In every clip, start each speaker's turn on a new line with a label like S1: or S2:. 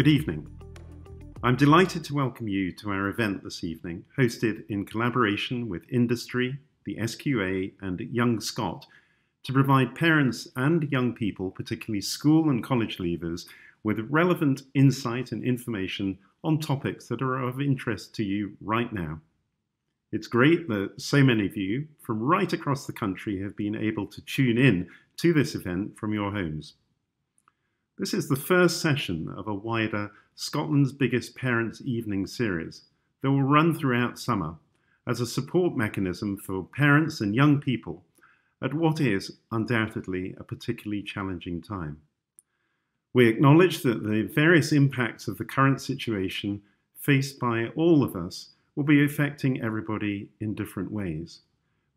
S1: Good evening. I'm delighted to welcome you to our event this evening, hosted in collaboration with industry, the SQA, and Young Scot, to provide parents and young people, particularly school and college leavers, with relevant insight and information on topics that are of interest to you right now. It's great that so many of you from right across the country have been able to tune in to this event from your homes. This is the first session of a wider Scotland's Biggest Parents Evening series that will run throughout summer as a support mechanism for parents and young people at what is undoubtedly a particularly challenging time. We acknowledge that the various impacts of the current situation faced by all of us will be affecting everybody in different ways.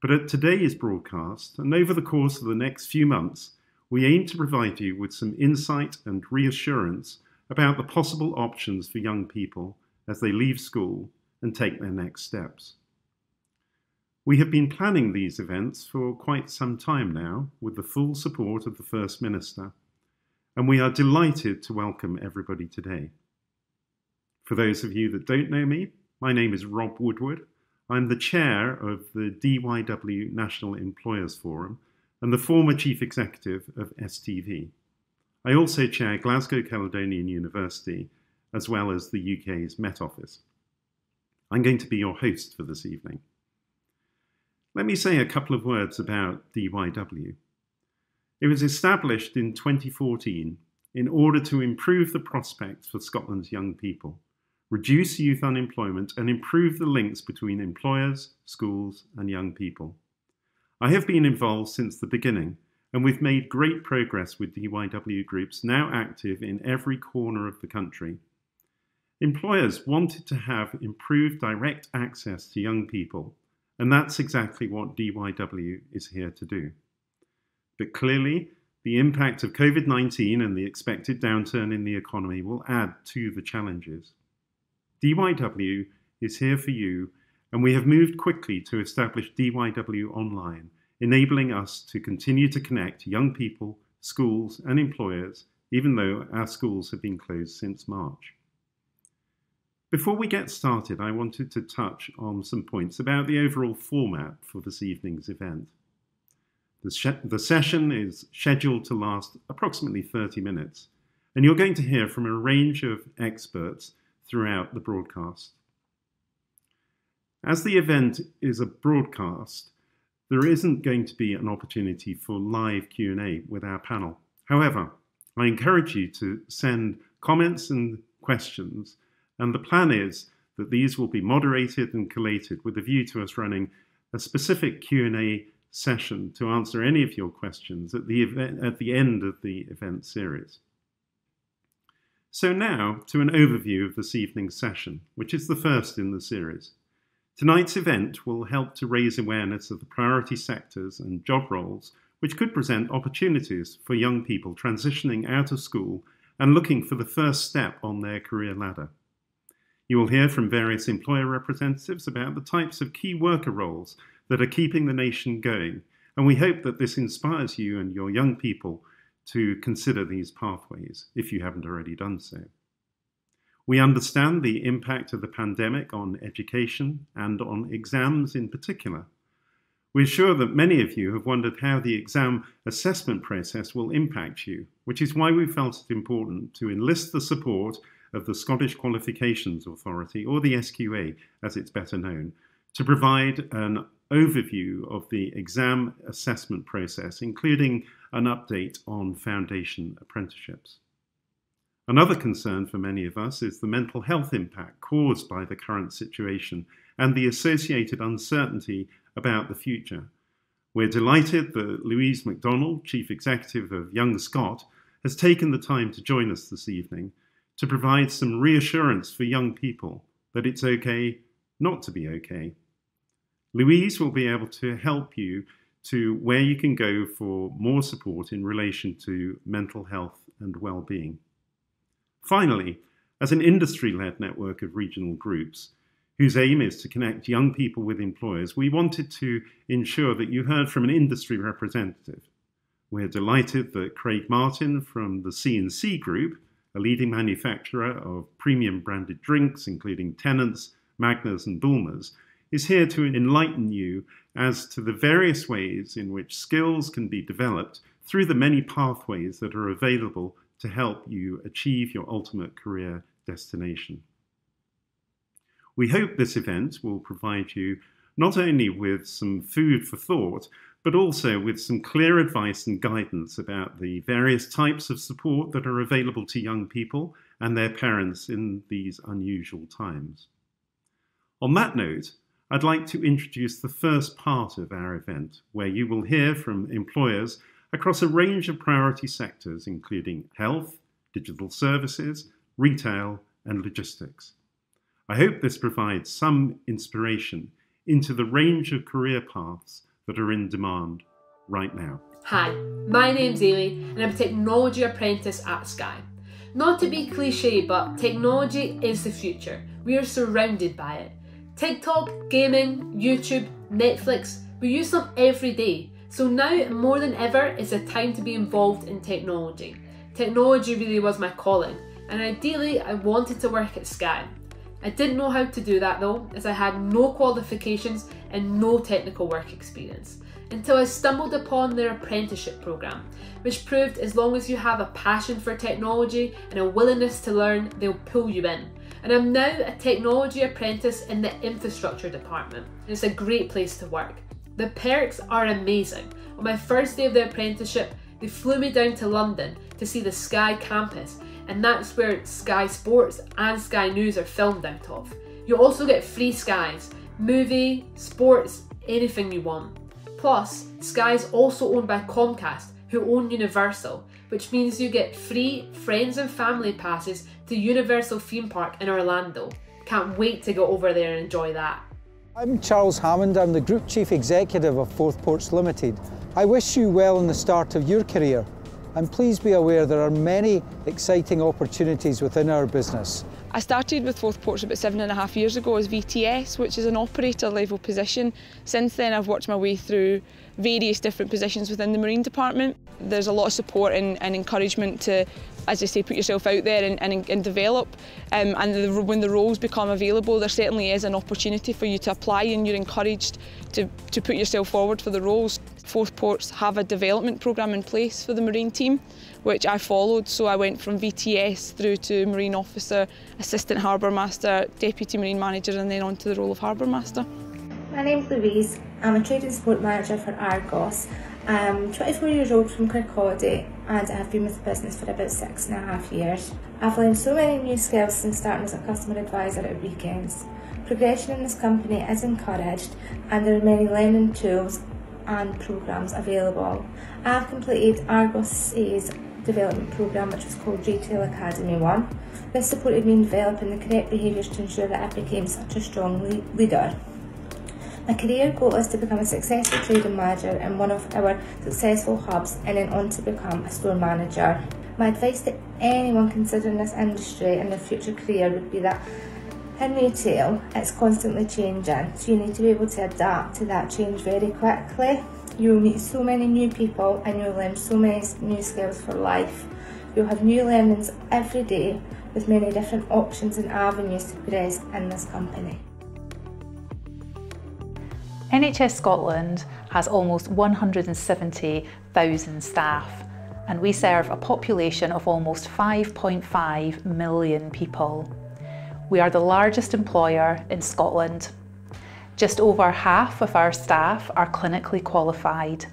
S1: But at today's broadcast, and over the course of the next few months, we aim to provide you with some insight and reassurance about the possible options for young people as they leave school and take their next steps. We have been planning these events for quite some time now with the full support of the First Minister, and we are delighted to welcome everybody today. For those of you that don't know me, my name is Rob Woodward. I'm the chair of the DYW National Employers Forum and the former chief executive of STV. I also chair Glasgow Caledonian University, as well as the UK's Met Office. I'm going to be your host for this evening. Let me say a couple of words about DYW. It was established in 2014 in order to improve the prospects for Scotland's young people, reduce youth unemployment, and improve the links between employers, schools, and young people. I have been involved since the beginning, and we've made great progress with the DYW groups now active in every corner of the country. Employers wanted to have improved direct access to young people, and that's exactly what DYW is here to do. But clearly, the impact of COVID 19 and the expected downturn in the economy will add to the challenges. DYW is here for you and we have moved quickly to establish DYW Online, enabling us to continue to connect young people, schools, and employers, even though our schools have been closed since March. Before we get started, I wanted to touch on some points about the overall format for this evening's event. The, the, session is scheduled to last approximately 30 minutes, and you're going to hear from a range of experts throughout the broadcast. As the event is a broadcast, there isn't going to be an opportunity for live Q&A with our panel. However, I encourage you to send comments and questions, and the plan is that these will be moderated and collated with a view to us running a specific Q&A session to answer any of your questions at the, event, at the end of the event series. So now to an overview of this evening's session, which is the first in the series. Tonight's event will help to raise awareness of the priority sectors and job roles which could present opportunities for young people transitioning out of school and looking for the first step on their career ladder. You will hear from various employer representatives about the types of key worker roles that are keeping the nation going, and we hope that this inspires you and your young people to consider these pathways if you haven't already done so. We understand the impact of the pandemic on education and on exams in particular. We're sure that many of you have wondered how the exam assessment process will impact you, which is why we felt it important to enlist the support of the Scottish Qualifications Authority, or the SQA as it's better known, to provide an overview of the exam assessment process, including an update on foundation apprenticeships. Another concern for many of us is the mental health impact caused by the current situation and the associated uncertainty about the future. We're delighted that Louise MacDonald, Chief Executive of Young Scot, has taken the time to join us this evening to provide some reassurance for young people that it's okay not to be okay. Louise will be able to help you to where you can go for more support in relation to mental health and well-being. Finally, as an industry led network of regional groups, whose aim is to connect young people with employers, we wanted to ensure that you heard from an industry representative. We're delighted that Craig Martin from the C&C Group, a leading manufacturer of premium branded drinks, including Tennent's, Magners, and Bulmers, is here to enlighten you as to the various ways in which skills can be developed through the many pathways that are available to help you achieve your ultimate career destination. We hope this event will provide you not only with some food for thought, but also with some clear advice and guidance about the various types of support that are available to young people and their parents in these unusual times. On that note, I'd like to introduce the first part of our event, where you will hear from employers across a range of priority sectors, including health, digital services, retail, and logistics. I hope this provides some inspiration into the range of career paths that are in demand right now.
S2: Hi, my name's Ailey and I'm a technology apprentice at Sky. Not to be cliche, but technology is the future. We are surrounded by it. TikTok, gaming, YouTube, Netflix, we use them every day. So now more than ever is a time to be involved in technology. Technology really was my calling, and ideally I wanted to work at Sky. I didn't know how to do that though, as I had no qualifications and no technical work experience, until I stumbled upon their apprenticeship program, which proved as long as you have a passion for technology and a willingness to learn, they'll pull you in. And I'm now a technology apprentice in the infrastructure department. It's a great place to work. The perks are amazing. On my first day of the apprenticeship, they flew me down to London to see the Sky campus and that's where Sky Sports and Sky News are filmed out of. You also get free Skies, movie, sports, anything you want. Plus, Sky is also owned by Comcast, who own Universal, which means you get free friends and family passes to Universal Theme Park in Orlando. Can't wait to go over there and enjoy that.
S3: I'm Charles Hammond, I'm the Group Chief Executive of Forth Ports Limited. I wish you well in the start of your career and please be aware there are many exciting opportunities within our business.
S4: I started with Forth Ports about seven and a half years ago as VTS, which is an operator level position. Since then I've worked my way through various different positions within the Marine Department. There's a lot of support and, and encouragement to, as I say, put yourself out there and, and, and develop. Um, and the, when the roles become available, there certainly is an opportunity for you to apply and you're encouraged to, to put yourself forward for the roles. Forth Ports have a development programme in place for the Marine team, which I followed. So I went from VTS through to Marine Officer, Assistant Harbour Master, Deputy Marine Manager, and then on to the role of Harbour Master.
S5: My name's Louise. I'm a Trade and Support Manager for Argos. I'm 24 years old from Kirkcaldy and I've been with the business for about six and a half years. I've learned so many new skills since starting as a customer advisor at weekends. Progression in this company is encouraged and there are many learning tools and programmes available. I've completed Argos's development programme which was called Retail Academy 1. This supported me in developing the correct behaviours to ensure that I became such a strong le leader. My career goal is to become a successful trading manager in one of our successful hubs and then on to become a store manager. My advice to anyone considering this industry and their future career would be that in retail, it's constantly changing, so you need to be able to adapt to that change very quickly. You'll meet so many new people and you'll learn so many new skills for life. You'll have new learnings every day with many different options and avenues to progress in this company.
S6: NHS Scotland has almost 170,000 staff and we serve a population of almost 5.5 million people. We are the largest employer in Scotland. Just over half of our staff are clinically qualified.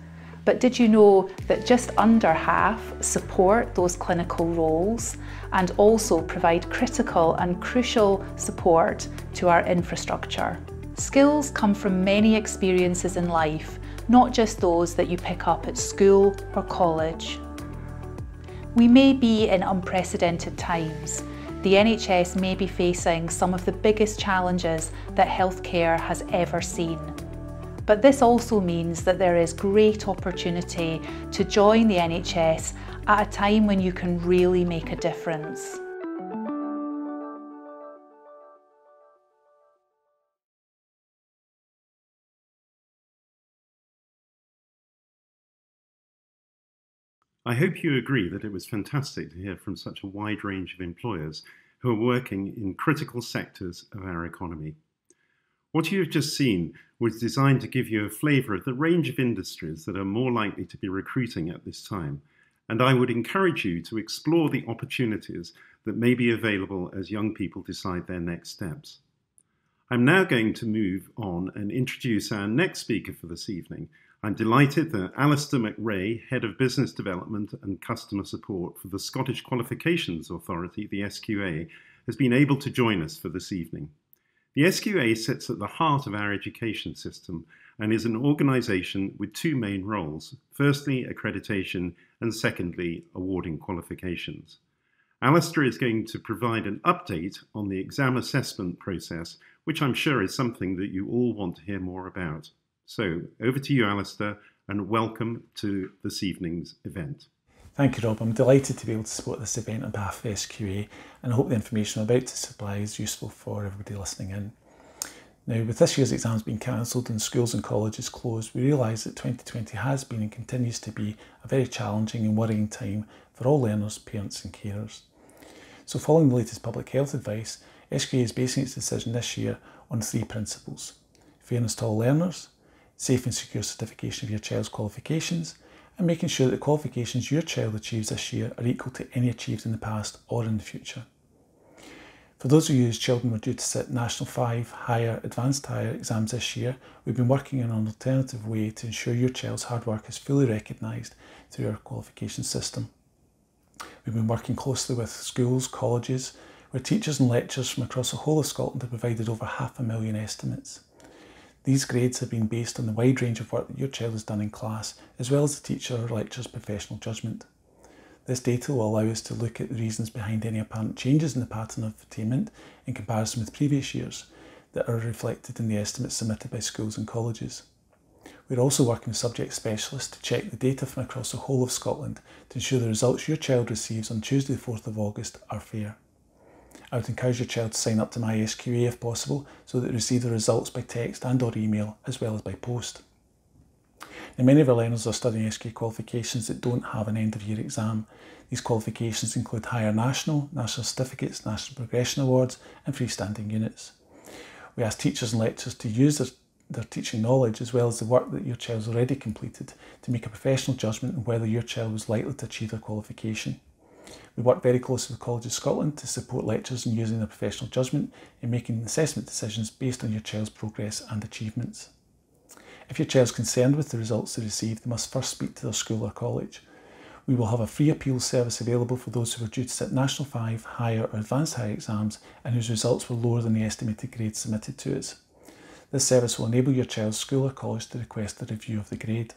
S6: But did you know that just under half support those clinical roles and also provide critical and crucial support to our infrastructure? Skills come from many experiences in life, not just those that you pick up at school or college. We may be in unprecedented times, the NHS may be facing some of the biggest challenges that healthcare has ever seen. But this also means that there is great opportunity to join the NHS at a time when you can really make a difference.
S1: I hope you agree that it was fantastic to hear from such a wide range of employers who are working in critical sectors of our economy. What you have just seen was designed to give you a flavour of the range of industries that are more likely to be recruiting at this time, and I would encourage you to explore the opportunities that may be available as young people decide their next steps. I'm now going to move on and introduce our next speaker for this evening. I'm delighted that Alistair McRae, Head of Business Development and Customer Support for the Scottish Qualifications Authority, the SQA, has been able to join us for this evening. The SQA sits at the heart of our education system and is an organisation with two main roles firstly, accreditation, and secondly, awarding qualifications. Alistair is going to provide an update on the exam assessment process, which I'm sure is something that you all want to hear more about. So, over to you, Alistair, and welcome to this evening's event.
S7: Thank you, Rob. I'm delighted to be able to support this event on behalf of SQA, and I hope the information I'm about to supply is useful for everybody listening in. Now, with this year's exams being cancelled and schools and colleges closed, we realise that 2020 has been and continues to be a very challenging and worrying time for all learners, parents, and carers. So, following the latest public health advice, SQA is basing its decision this year on three principles fairness to all learners, safe and secure certification of your child's qualifications, and making sure that the qualifications your child achieves this year are equal to any achieved in the past or in the future. For those of you whose children were due to sit National 5 Higher Advanced Higher exams this year, we've been working on an alternative way to ensure your child's hard work is fully recognised through our qualification system. We've been working closely with schools, colleges, where teachers and lecturers from across the whole of Scotland have provided over half a million estimates. These grades have been based on the wide range of work that your child has done in class, as well as the teacher or lecturer's professional judgment. This data will allow us to look at the reasons behind any apparent changes in the pattern of attainment in comparison with previous years that are reflected in the estimates submitted by schools and colleges. We're also working with subject specialists to check the data from across the whole of Scotland to ensure the results your child receives on Tuesday the 4th of August are fair. I would encourage your child to sign up to MySQA if possible so that they receive the results by text and or email as well as by post. Now, many of our learners are studying SQA qualifications that don't have an end of year exam. These qualifications include higher national, national certificates, national progression awards, and freestanding units. We ask teachers and lecturers to use their, their teaching knowledge as well as the work that your child has already completed to make a professional judgment on whether your child was likely to achieve their qualification. We work very closely with Colleges Scotland to support lecturers in using their professional judgment in making assessment decisions based on your child's progress and achievements. If your child is concerned with the results they receive, they must first speak to their school or college. We will have a free appeal service available for those who are due to sit National 5, Higher or Advanced Higher exams and whose results were lower than the estimated grade submitted to us. This service will enable your child's school or college to request a review of the grade.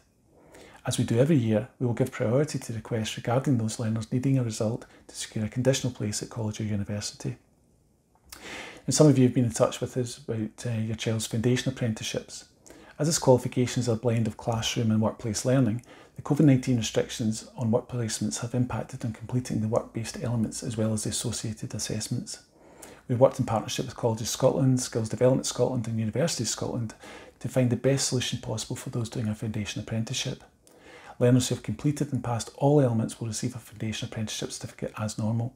S7: As we do every year, we will give priority to requests regarding those learners needing a result to secure a conditional place at college or university. And some of you have been in touch with us about uh, your child's foundation apprenticeships. As its qualifications are a blend of classroom and workplace learning, the COVID 19 restrictions on work placements have impacted on completing the work based elements as well as the associated assessments. We've worked in partnership with Colleges Scotland, Skills Development Scotland, and University Scotland to find the best solution possible for those doing a foundation apprenticeship. Learners who have completed and passed all elements will receive a foundation apprenticeship certificate as normal.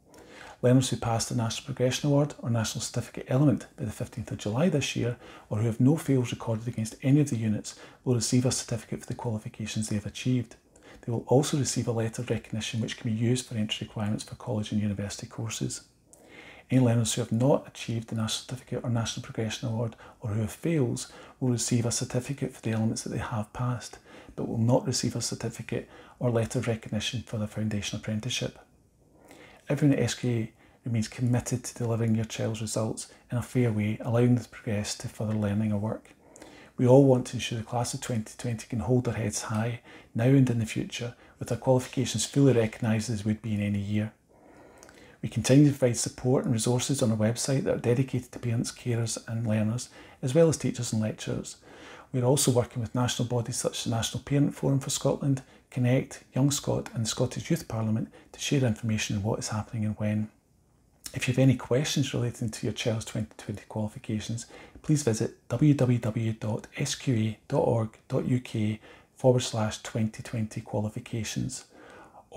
S7: Learners who passed the National Progression Award or National Certificate element by the 15th of July this year, or who have no fails recorded against any of the units, will receive a certificate for the qualifications they have achieved. They will also receive a letter of recognition which can be used for entry requirements for college and university courses. Any learners who have not achieved the National Certificate or National Progression Award or who have fails will receive a certificate for the elements that they have passed, but will not receive a certificate or letter of recognition for their foundation apprenticeship. Everyone at SQA remains committed to delivering your child's results in a fair way, allowing them to progress to further learning or work. We all want to ensure the class of 2020 can hold their heads high now and in the future, with their qualifications fully recognised as would be in any year. We continue to provide support and resources on our website that are dedicated to parents, carers, and learners, as well as teachers and lecturers. We are also working with national bodies such as the National Parent Forum for Scotland, Connect, Young Scot, and the Scottish Youth Parliament to share information on what is happening and when. If you have any questions relating to your child's 2020 qualifications, please visit www.sqa.org.uk forward slash 2020 qualifications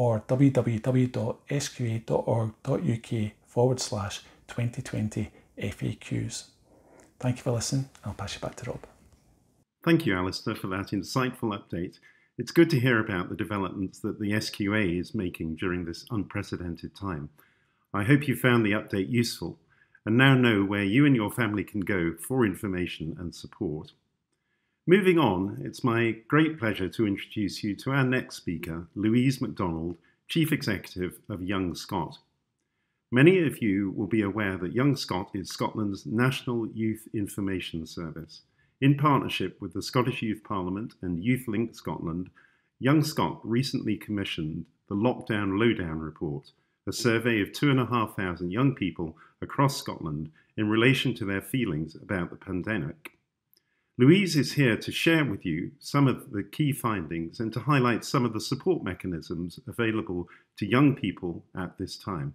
S7: or www.sqa.org.uk forward slash 2020 FAQs. Thank you for listening. I'll pass you back to Rob.
S1: Thank you, Alistair, for that insightful update. It's good to hear about the developments that the SQA is making during this unprecedented time. I hope you found the update useful and now know where you and your family can go for information and support. Moving on, it's my great pleasure to introduce you to our next speaker, Louise MacDonald, Chief Executive of Young Scot. Many of you will be aware that Young Scot is Scotland's national youth information service. In partnership with the Scottish Youth Parliament and Youth Link Scotland, Young Scot recently commissioned the Lockdown Lowdown Report, a survey of 2,500 young people across Scotland in relation to their feelings about the pandemic. Louise is here to share with you some of the key findings and to highlight some of the support mechanisms available to young people at this time.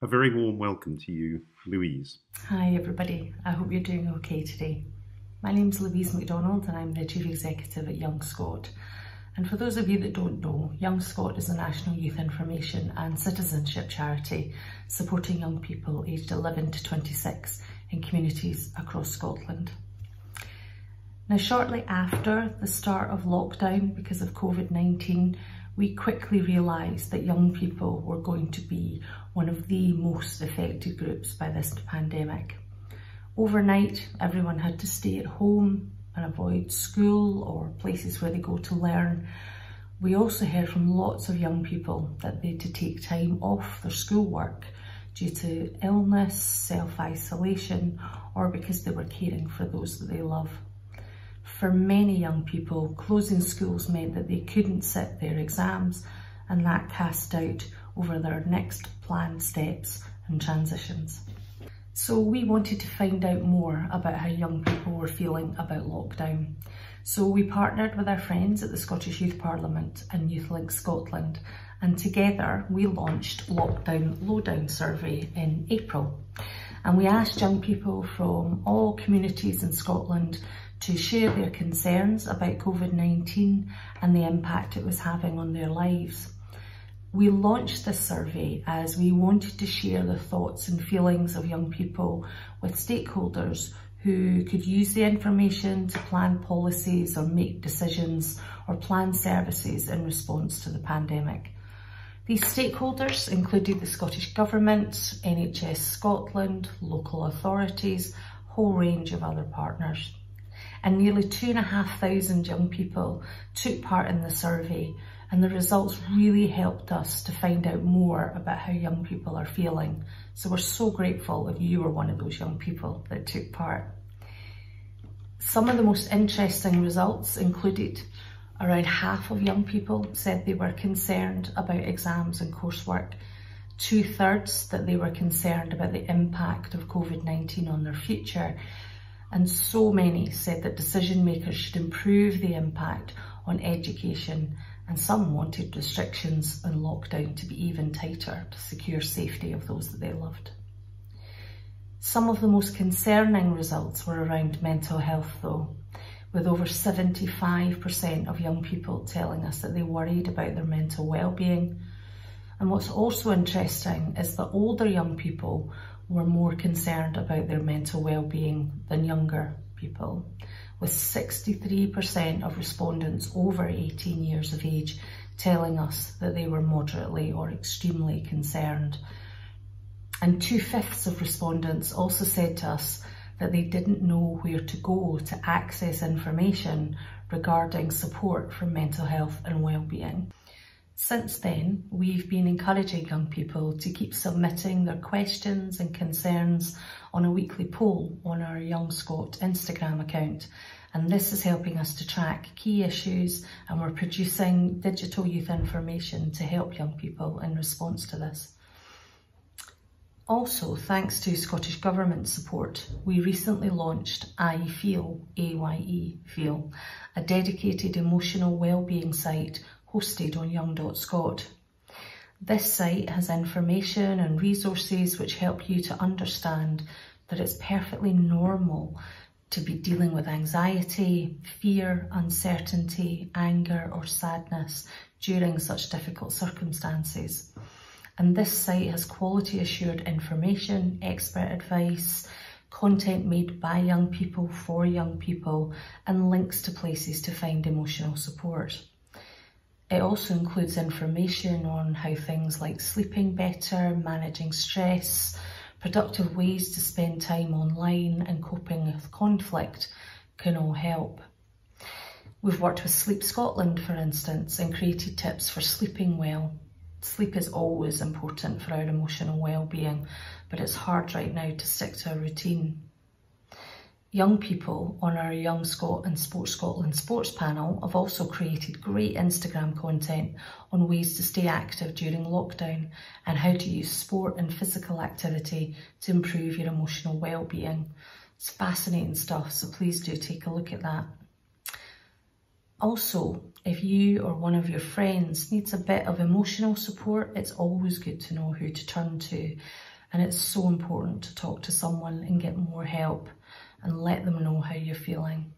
S1: A very warm welcome to you, Louise.
S8: Hi, everybody. I hope you're doing okay today. My name's Louise MacDonald and I'm the Chief Executive at Young Scot. And for those of you that don't know, Young Scot is a national youth information and citizenship charity supporting young people aged 11 to 26 in communities across Scotland. Now, shortly after the start of lockdown because of COVID-19, we quickly realised that young people were going to be one of the most affected groups by this pandemic. Overnight, everyone had to stay at home and avoid school or places where they go to learn. We also heard from lots of young people that they had to take time off their schoolwork due to illness, self-isolation, or because they were caring for those that they love. For many young people, closing schools meant that they couldn't sit their exams and that cast doubt over their next planned steps and transitions. So we wanted to find out more about how young people were feeling about lockdown. So we partnered with our friends at the Scottish Youth Parliament and YouthLink Scotland and together we launched Lockdown Lowdown Survey in April. And we asked young people from all communities in Scotland to share their concerns about COVID-19 and the impact it was having on their lives. We launched this survey as we wanted to share the thoughts and feelings of young people with stakeholders who could use the information to plan policies or make decisions or plan services in response to the pandemic. These stakeholders included the Scottish Government, NHS Scotland, local authorities, whole range of other partners and nearly two and a half thousand young people took part in the survey and the results really helped us to find out more about how young people are feeling. So we're so grateful if you were one of those young people that took part. Some of the most interesting results included around half of young people said they were concerned about exams and coursework, two thirds that they were concerned about the impact of COVID-19 on their future, and so many said that decision makers should improve the impact on education and some wanted restrictions and lockdown to be even tighter to secure safety of those that they loved. Some of the most concerning results were around mental health though, with over 75% of young people telling us that they worried about their mental well-being. And what's also interesting is that older young people were more concerned about their mental well-being than younger people, with 63% of respondents over 18 years of age telling us that they were moderately or extremely concerned. And two-fifths of respondents also said to us that they didn't know where to go to access information regarding support for mental health and well-being. Since then, we've been encouraging young people to keep submitting their questions and concerns on a weekly poll on our Young Scot Instagram account. And this is helping us to track key issues and we're producing digital youth information to help young people in response to this. Also, thanks to Scottish Government support, we recently launched Aye Feel, A-Y-E, Feel, a dedicated emotional wellbeing site hosted on young.scot. This site has information and resources which help you to understand that it's perfectly normal to be dealing with anxiety, fear, uncertainty, anger or sadness during such difficult circumstances. And this site has quality assured information, expert advice, content made by young people for young people, and links to places to find emotional support. It also includes information on how things like sleeping better, managing stress, productive ways to spend time online and coping with conflict can all help. We've worked with Sleep Scotland, for instance, and created tips for sleeping well. Sleep is always important for our emotional well-being, but it's hard right now to stick to a routine. Young people on our Young Scot and Sports Scotland sports panel have also created great Instagram content on ways to stay active during lockdown and how to use sport and physical activity to improve your emotional well-being. It's fascinating stuff, so please do take a look at that. Also, if you or one of your friends needs a bit of emotional support, it's always good to know who to turn to. And it's so important to talk to someone and get more help and let them know how you're feeling.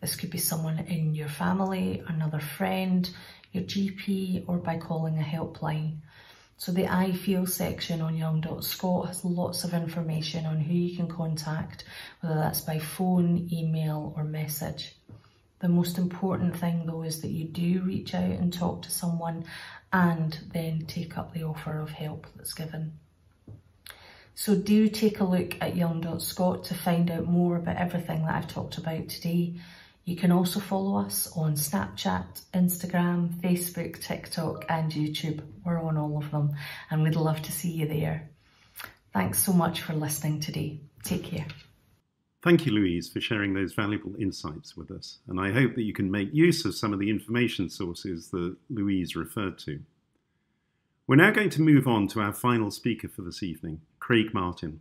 S8: This could be someone in your family, another friend, your GP, or by calling a helpline. So the Aye Feel section on young.scot has lots of information on who you can contact, whether that's by phone, email, or message. The most important thing though is that you do reach out and talk to someone and then take up the offer of help that's given. So do take a look at young.scot to find out more about everything that I've talked about today. You can also follow us on Snapchat, Instagram, Facebook, TikTok and YouTube. We're on all of them and we'd love to see you there. Thanks so much for listening today. Take care.
S1: Thank you, Louise, for sharing those valuable insights with us, and I hope that you can make use of some of the information sources that Louise referred to. We're now going to move on to our final speaker for this evening, Craig Martin.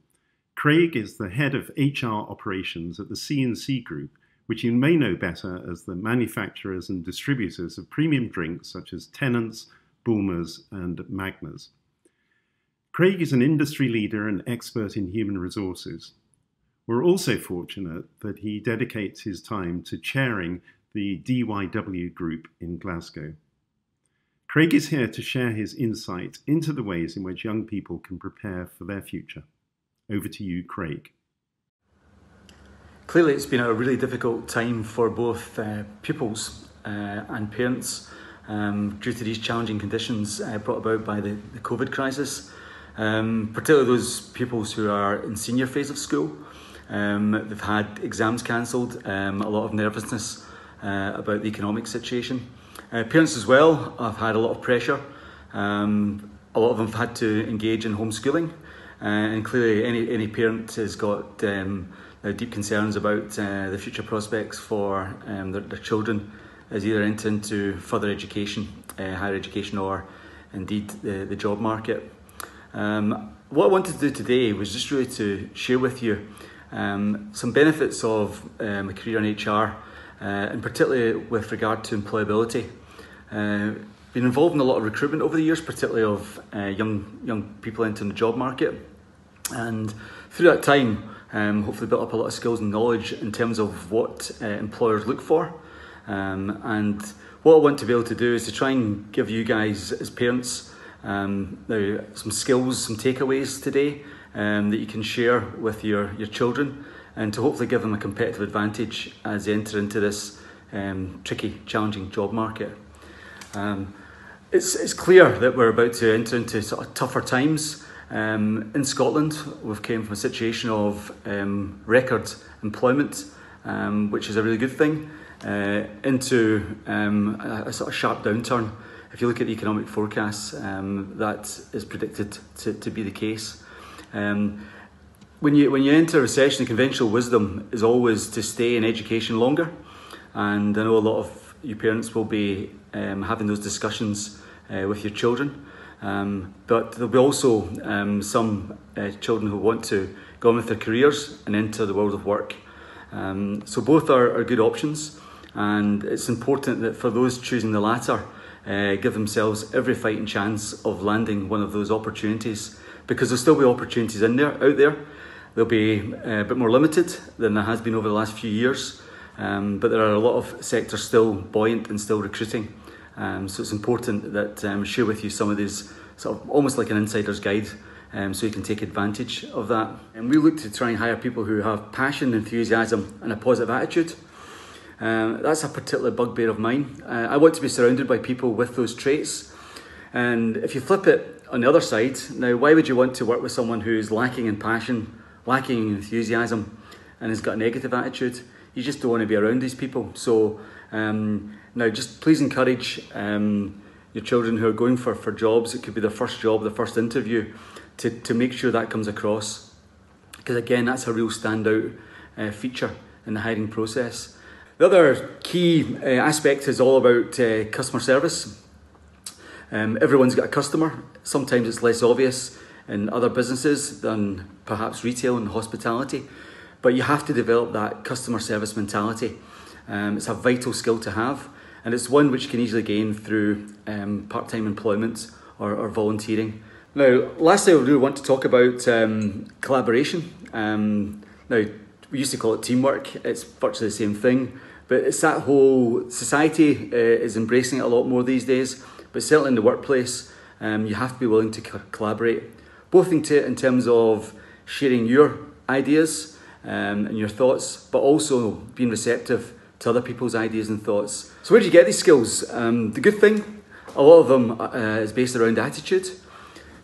S1: Craig is the head of HR operations at the C&C Group, which you may know better as the manufacturers and distributors of premium drinks such as Tennent's, Bulmers, and Magners. Craig is an industry leader and expert in human resources. We're also fortunate that he dedicates his time to chairing the DYW group in Glasgow. Craig is here to share his insight into the ways in which young people can prepare for their future. Over to you, Craig.
S9: Clearly, it's been a really difficult time for both uh, pupils uh, and parents um, due to these challenging conditions uh, brought about by the, the COVID crisis, um, particularly those pupils who are in senior phase of school. Um, they've had exams cancelled, um, a lot of nervousness uh, about the economic situation. Uh, parents as well have had a lot of pressure. Um, a lot of them have had to engage in homeschooling, uh, and clearly any, any parent has got um, deep concerns about uh, the future prospects for um, their, their, children as either enter into further education, uh, higher education, or indeed the, the job market. Um, what I wanted to do today was just really to share with you um, some benefits of a career in HR, uh, and particularly with regard to employability. Uh, been involved in a lot of recruitment over the years, particularly of uh, young young people entering the job market, and through that time, um, hopefully built up a lot of skills and knowledge in terms of what uh, employers look for. Um, and what I want to be able to do is to try and give you guys as parents um, some skills, some takeaways today um, that you can share with your, your children and to hopefully give them a competitive advantage as they enter into this um, tricky, challenging job market. Um, it's, it's clear that we're about to enter into sort of tougher times. Um, in Scotland, we've came from a situation of um, record employment, um, which is a really good thing, uh, into um, a, a, sort of sharp downturn. If you look at the economic forecasts, that is predicted to, to be the case. Um, when you when you enter a recession, the conventional wisdom is always to stay in education longer, and I know a lot of your parents will be um, having those discussions uh, with your children. Um, but there'll be also um, some uh, children who want to go on with their careers and enter the world of work. Um, so both are, are, good options, and it's important that for those choosing the latter, uh, give themselves every fighting chance of landing one of those opportunities because there'll still be opportunities in there, out there. They'll be uh, a bit more limited than there has been over the last few years, um, but there are a lot of sectors still buoyant and still recruiting. Um, so it's important that um, share with you some of these sort of almost like an insider's guide um, so you can take advantage of that. And we look to try and hire people who have passion, enthusiasm, and a positive attitude. Um, that's a particular bugbear of mine. Uh, I want to be surrounded by people with those traits. And if you flip it on the other side, now why would you want to work with someone who's lacking in passion, lacking in enthusiasm, and has got a negative attitude? You just don't want to be around these people. So um, now, just please encourage um, your children who are going for, for jobs. It could be their first job, their first interview to, to make sure that comes across. Because again, that's a real standout uh, feature in the hiring process. The other key uh, aspect is all about uh, customer service. Um, everyone's got a customer. Sometimes it's less obvious in other businesses than perhaps retail and hospitality, but you have to develop that customer service mentality. Um, it's a vital skill to have, and it's one which you can easily gain through um, part time employment or, or volunteering. Now, lastly, I really want to talk about um, collaboration. Um, now, we used to call it teamwork. It's virtually the same thing, but it's that whole society uh, is embracing it a lot more these days. But certainly in the workplace, um, you have to be willing to co- collaborate, both in, t- in terms of sharing your ideas um, and your thoughts, but also being receptive to other people's ideas and thoughts. So, where do you get these skills? Um, the good thing, a lot of them uh, is based around attitude.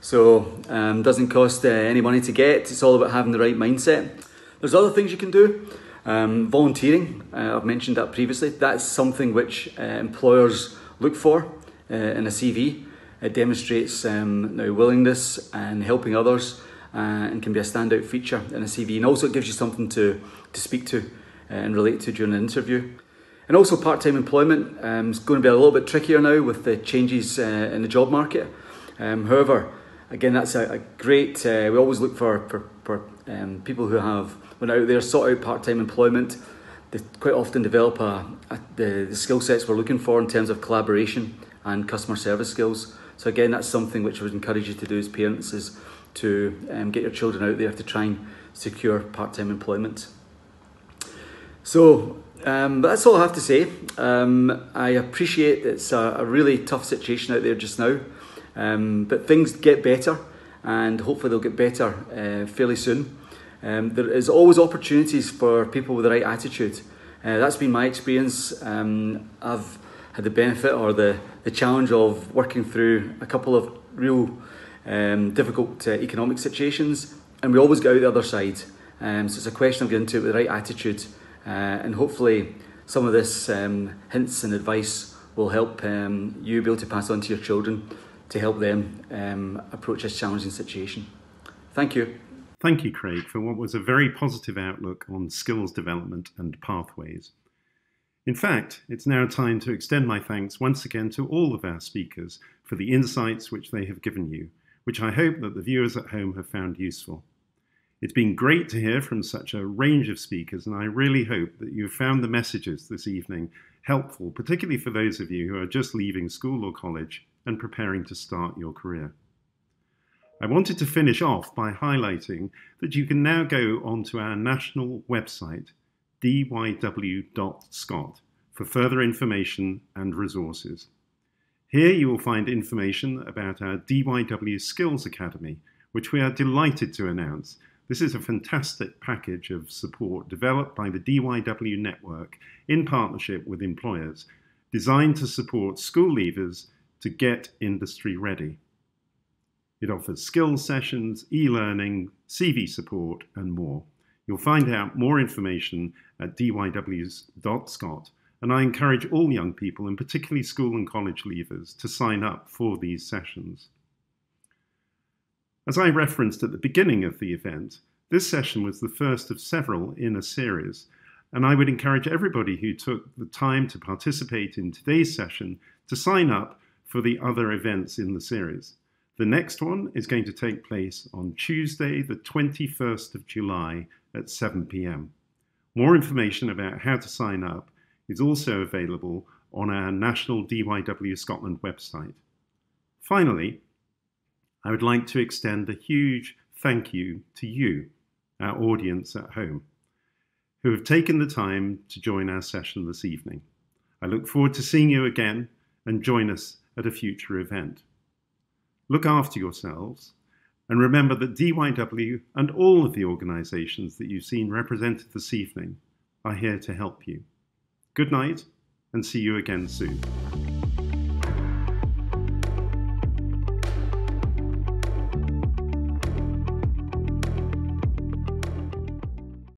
S9: So um, doesn't cost uh, any money to get. It's all about having the right mindset. There's other things you can do. Um, volunteering, uh, I've mentioned that previously. That's something which uh, employers look for uh, in a CV. It demonstrates um, now willingness and helping others, uh, and can be a standout feature in a CV. And also, it gives you something to to speak to uh, and relate to during an interview. And also, part-time employment um, is going to be a little bit trickier now with the changes in the job market. Um, however, again, that's a, a great. Uh, we always look for for, for um, people who have when out there sought out part time employment. They quite often develop a, a, the, the skill sets we're looking for in terms of collaboration and customer service skills. So again, that's something which I would encourage you to do as parents is to um, get your children out there to try and secure part time employment. So um, that's all I have to say. Um, I appreciate it's a, a really tough situation out there just now. Um, but things get better, and hopefully they'll get better uh, fairly soon. Um, there is always opportunities for people with the right attitude. Uh, that's been my experience. Um, I've had the benefit or the, the challenge of working through a couple of real um, difficult uh, economic situations, and we always get out the other side. Um, so it's a question of getting to it with the right attitude, uh, and hopefully some of this um, hints and advice will help um, you be able to pass on to your children to help them um, approach this challenging situation. Thank you.
S1: Thank you, Craig, for what was a very positive outlook on skills development and pathways. In fact, it's now time to extend my thanks once again to all of our speakers for the insights which they have given you, which I hope that the viewers at home have found useful. It's been great to hear from such a range of speakers, and I really hope that you've found the messages this evening helpful, particularly for those of you who are just leaving school or college and preparing to start your career. I wanted to finish off by highlighting that you can now go onto our national website, dyw.scot, for further information and resources. Here you will find information about our DYW Skills Academy, which we are delighted to announce. This is a fantastic package of support developed by the DYW network in partnership with employers, designed to support school leavers to get industry ready. It offers skills sessions, e learning, CV support, and more. You'll find out more information at dyws.scot, and I encourage all young people, and particularly school and college leavers, to sign up for these sessions. As I referenced at the beginning of the event, this session was the first of several in a series, and I would encourage everybody who took the time to participate in today's session to sign up for the other events in the series. The next one is going to take place on Tuesday, the 21st of July at 7 pm. More information about how to sign up is also available on our National DYW Scotland website. Finally, I would like to extend a huge thank you to you, our audience at home, who have taken the time to join our session this evening. I look forward to seeing you again and join us at a future event. Look after yourselves and remember that DYW and all of the organisations that you've seen represented this evening are here to help you. Good night and see you again soon.